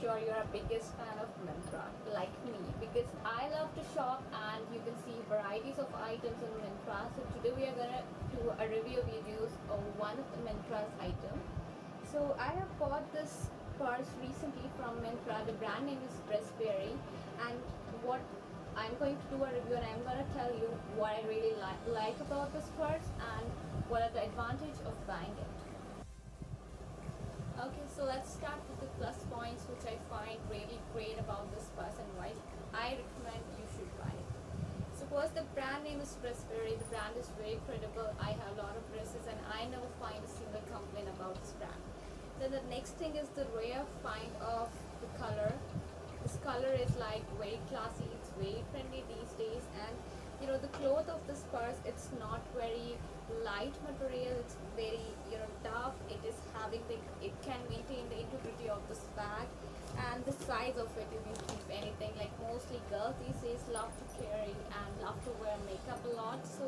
sure you're a biggest fan of Myntra like me because I love to shop and you can see varieties of items on Myntra. So today we are gonna do a review videos of one of the Myntra's item. So I have bought this purse recently from Myntra. The brand name is DressBerry and what I'm going to do a review and I'm going to tell you what I really li like about this purse and what are the advantage of buying it. So let's start with the plus points which I find really great about this purse and why I recommend you should buy it. First the brand name is DressBerry. The brand is very credible. I have a lot of dresses and I never find a single complaint about this brand. Then the next thing is the rare find of the color. This color is like very classy. It's very trendy these days and you know the cloth of this purse it's not very light material it's very you know tough it is having the it can maintain the integrity of this bag and the of it if you keep anything like mostly girls these days love to carry and love to wear makeup a lot. So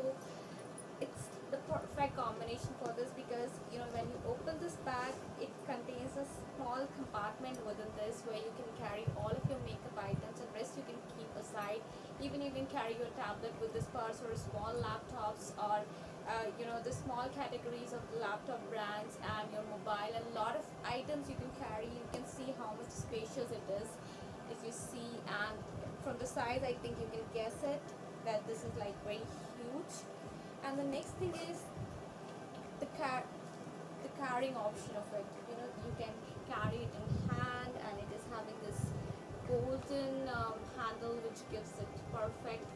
it's the perfect combination for this because you know when you open this bag it contains a small compartment within this where you can carry all of your makeup items and rest you can keep aside. Even you can carry your tablet with this purse or small laptops or uh, you know the small categories of laptop brands and your mobile and a lot of items you can carry you can see how much spacious it is if you see and from the size I think you can guess it that this is like very huge. And the next thing is the car the carrying option of it. You know you can carry it in hand and it is having this golden um, handle which gives it perfect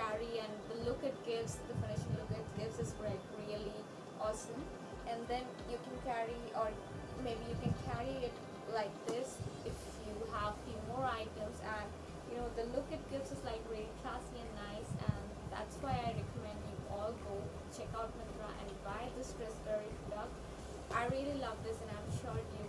carry and the look it gives the finishing look it gives is really awesome. And then you can carry or maybe you can carry it like this if you have few more items. And you know the look it gives is like really classy and nice. And that's why I recommend you all go check out Myntra and buy this DressBerry product. I really love this and I'm sure you